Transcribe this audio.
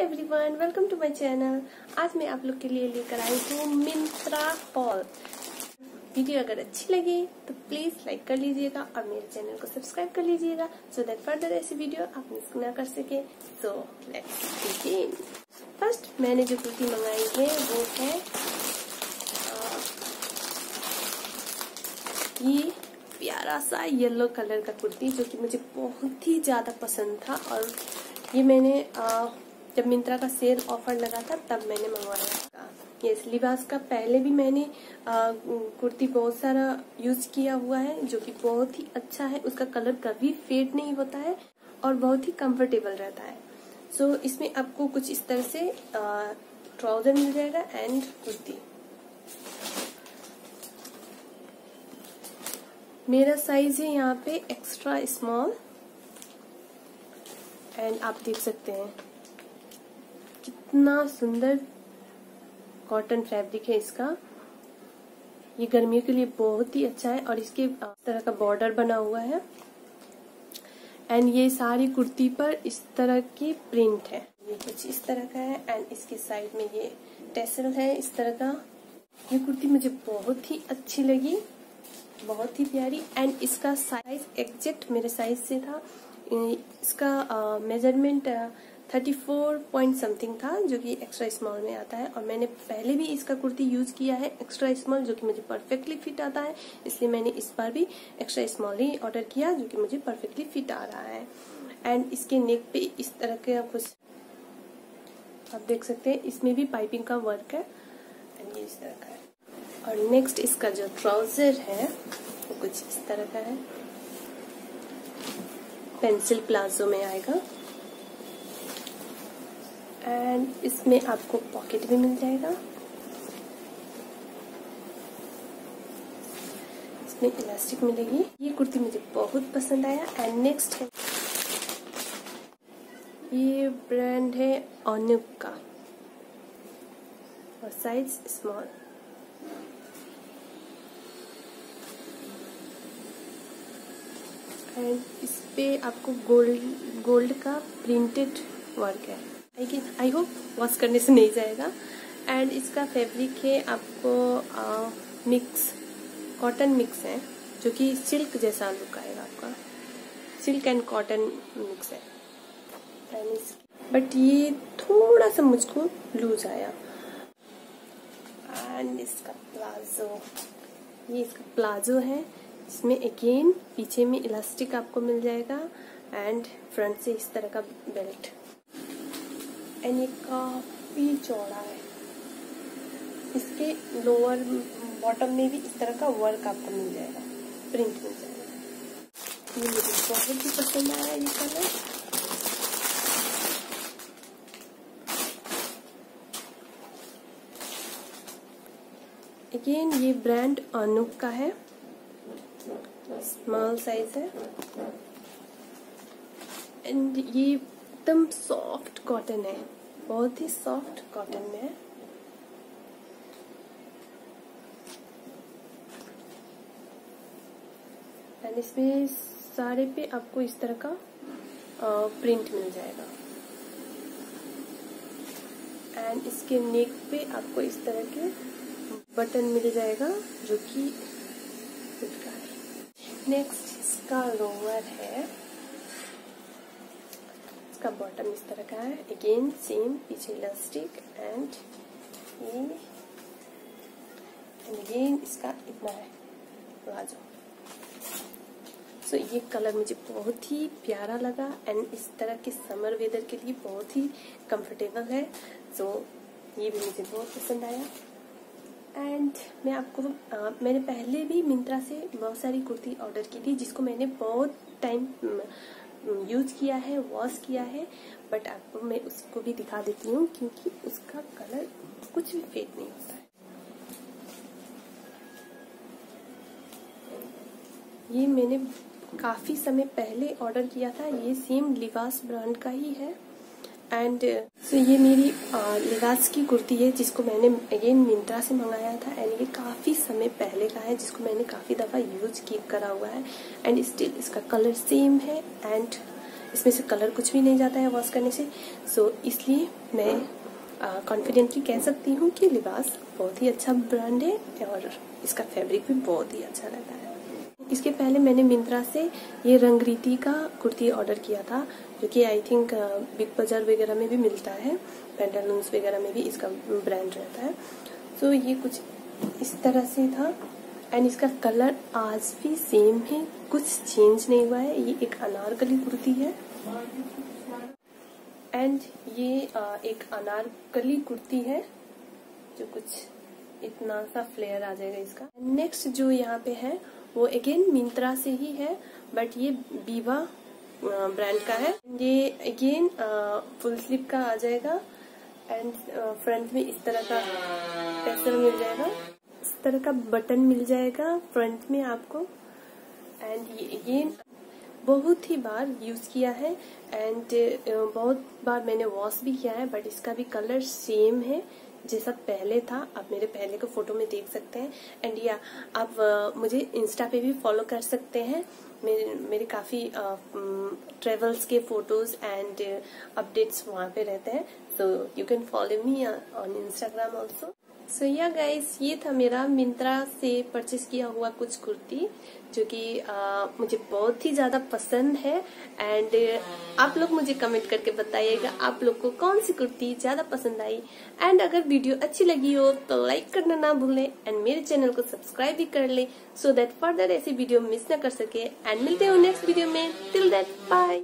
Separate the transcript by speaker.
Speaker 1: Everyone welcome to my channel आज मैं आप लोग के लिए लेकर आई हूँ मिंत्रा हॉल वीडियो अगर अच्छी लगे तो प्लीज़ लाइक कर लीजिएगा और मेरे चैनल को सब्सक्राइब कर लीजिएगा। सो दैट फर्दर ऐसी वीडियो आप मिस ना कर सके। सो लेट्स फ़र्स्ट मैंने जो कुर्ती मंगाई है, वो है ये प्यारा सा येलो कलर का कुर्ती, जो कि मुझे बहुत ही ज़्यादा पसंद था। और ये मैंने जब मिंत्रा का सेल ऑफ़र लगा था तब मैंने मंगवाया था। ये लिबास का पहले भी मैंने आ, कुर्ती बहुत सारा यूज़ किया हुआ है जो कि बहुत ही अच्छा है। उसका कलर कभी फेड नहीं होता है और बहुत ही कंफर्टेबल रहता है। सो so, इसमें आपको कुछ इस तरह से ट्राउज़र मिल जाएगा एंड कुर्ती। मेरा साइज़ है यहाँ पे एक्स्ट्रा स्मॉल एंड आप देख सकते हैं। कितना सुंदर कॉटन फैब्रिक है इसका। ये गर्मियों के लिए बहुत ही अच्छा है और इसके तरह का बॉर्डर बना हुआ है। एंड ये सारी कुर्ती पर इस तरह की प्रिंट है। ये कुछ इस तरह का है एंड इसके साइड में ये टेसल है इस तरह का। ये कुर्ती मुझे बहुत ही अच्छी लगी, बहुत ही प्यारी। एंड इसका साइज़ एग्जैक्ट मेरे साइज़ से था। इसका measurement thirty four point something था, जो कि एक्स्ट्रा स्मॉल में आता है। और मैंने पहले भी इसका कुर्ती यूज़ किया है एक्स्ट्रा स्मॉल जो कि मुझे परफेक्टली फिट आता है। इसलिए मैंने इस बार भी एक्स्ट्रा स्मॉल ही ऑर्डर किया, जो कि मुझे परफेक्टली फिट आ रहा है। एंड इसके नेक पे इस तरह के कुछ आप देख सकते हैं, इसमें भी पाइपिंग का वर्क है। एंड ये इस तरह का है। और नेक्स्ट इसका जो ट्राउज़र है, वो कुछ इस तरह का है। पेंसिल प्लाजो में आएगा। एंड इसमें आपको पॉकेट भी मिल जाएगा। इसमें इलास्टिक मिलेगी। ये कुर्ती मुझे बहुत पसंद आया। एंड नेक्स्ट है। ये ब्रांड है ऑन्युक का और साइज़ स्मॉल एंड इस पे आपको गोल्ड गोल्ड का प्रिंटेड वर्क है। आई आई होप वॉश करने से नहीं जाएगा। एंड इसका फैब्रिक है आपको आ, मिक्स कॉटन मिक्स है जो कि सिल्क जैसा लुक आएगा आपका। सिल्क एंड कॉटन मिक्स है। बट ये थोड़ा सा मुझको लूज आया। एंड इसका प्लाजो ये इसका प्लाजो है इसमें अगेन पीछे में इलास्टिक आपको मिल जाएगा। एंड फ्रंट से इस तरह का बेल्ट एंड ये काफ़ी चौड़ा है। इसके लोअर बॉटम में भी इस तरह का वर्क आपको मिल जाएगा। प्रिंट मिल जाएगा। बहुत ही पसंद आया ये कलर अगेन ये ब्रांड अनुक का है। स्मॉल साइज़ है। एंड ये एकदम सॉफ्ट कॉटन है। बहुत ही सॉफ्ट कॉटन में है। एंड इसमें सारे पे आपको इस तरह का प्रिंट मिल जाएगा। एंड इसके नेक पे आपको इस तरह के बटन मिल जाएगा, जो कि नेक्स्ट इसका लोअर है। इसका बॉटम इस तरह का है। अगेन सेम पीछे इलास्टिक एंड ये एंड अगेन इसका इतना है। प्लाजो सो so, ये कलर मुझे बहुत ही प्यारा लगा एंड इस तरह के समर वेदर के लिए बहुत ही कंफर्टेबल है। सो so, ये भी मुझे बहुत पसंद आया। एंड मैं आपको आ, मैंने पहले भी मिंत्रा से बहुत सारी कुर्ती ऑर्डर की थी जिसको मैंने बहुत टाइम यूज़ किया है वॉश किया है बट आपको मैं उसको भी दिखा देती हूँ क्योंकि उसका कलर कुछ भी फेड नहीं होता है। ये मैंने काफ़ी समय पहले ऑर्डर किया था, ये सेम लिवास ब्रांड का ही है। एंड सो so ये मेरी लिबास की कुर्ती है जिसको मैंने अगेन मिंत्रा से मंगाया था एंड ये काफ़ी समय पहले का है जिसको मैंने काफ़ी दफ़ा यूज़ की करा हुआ है एंड स्टिल इसका कलर सेम है एंड इसमें से कलर कुछ भी नहीं जाता है वॉश करने से। सो so, इसलिए मैं कॉन्फिडेंटली कह सकती हूँ कि लिबास बहुत ही अच्छा ब्रांड है और इसका फैब्रिक भी बहुत ही अच्छा रहता है। इसके पहले मैंने मिंत्रा से ये रंगरीति का कुर्ती ऑर्डर किया था जो कि आई थिंक बिग बाज़ार वगैरह में भी मिलता है। पेंटालून्स वगैरह में भी इसका ब्रांड रहता है। सो so, ये कुछ इस तरह से था। एंड इसका कलर आज भी सेम है। कुछ चेंज नहीं हुआ है। ये एक अनारकली कुर्ती है। एंड ये एक अनारकली कुर्ती है जो कुछ इतना सा फ्लेयर आ जाएगा इसका। नेक्स्ट जो यहाँ पे है वो अगेन मिंत्रा से ही है बट ये बीवा ब्रांड का है। ये अगेन फुल स्लीप का आ जाएगा एंड फ्रंट में इस तरह का टेक्सचर मिल जाएगा। इस तरह का बटन मिल जाएगा फ्रंट में आपको। एंड ये, अगेन बहुत ही बार यूज़ किया है एंड बहुत बार मैंने वॉश भी किया है बट इसका भी कलर सेम है। जैसा पहले था, आप मेरे पहले के फ़ोटो में देख सकते हैं। एंड या आप मुझे इंस्टा पे भी फॉलो कर सकते हैं। मेरे मेरे काफ़ी ट्रेवल्स के फ़ोटोज़ एंड अपडेट्स वहाँ पे रहते हैं। So you can follow me on Instagram also so yeah guys ये था मेरा मिंत्रा से परचेस किया हुआ कुछ कुर्ती जो कि मुझे बहुत ही ज़्यादा पसंद है। एंड आप लोग मुझे कमेंट करके बताइएगा आप लोग को कौन सी कुर्ती ज़्यादा पसंद आई। एंड अगर वीडियो अच्छी लगी हो तो लाइक करना ना भूलें एंड मेरे चैनल को सब्सक्राइब भी कर ले सो दैट फर्दर ऐसी वीडियो मिस ना कर सके। एंड मिलते हो नेक्स्ट वीडियो में। Till that bye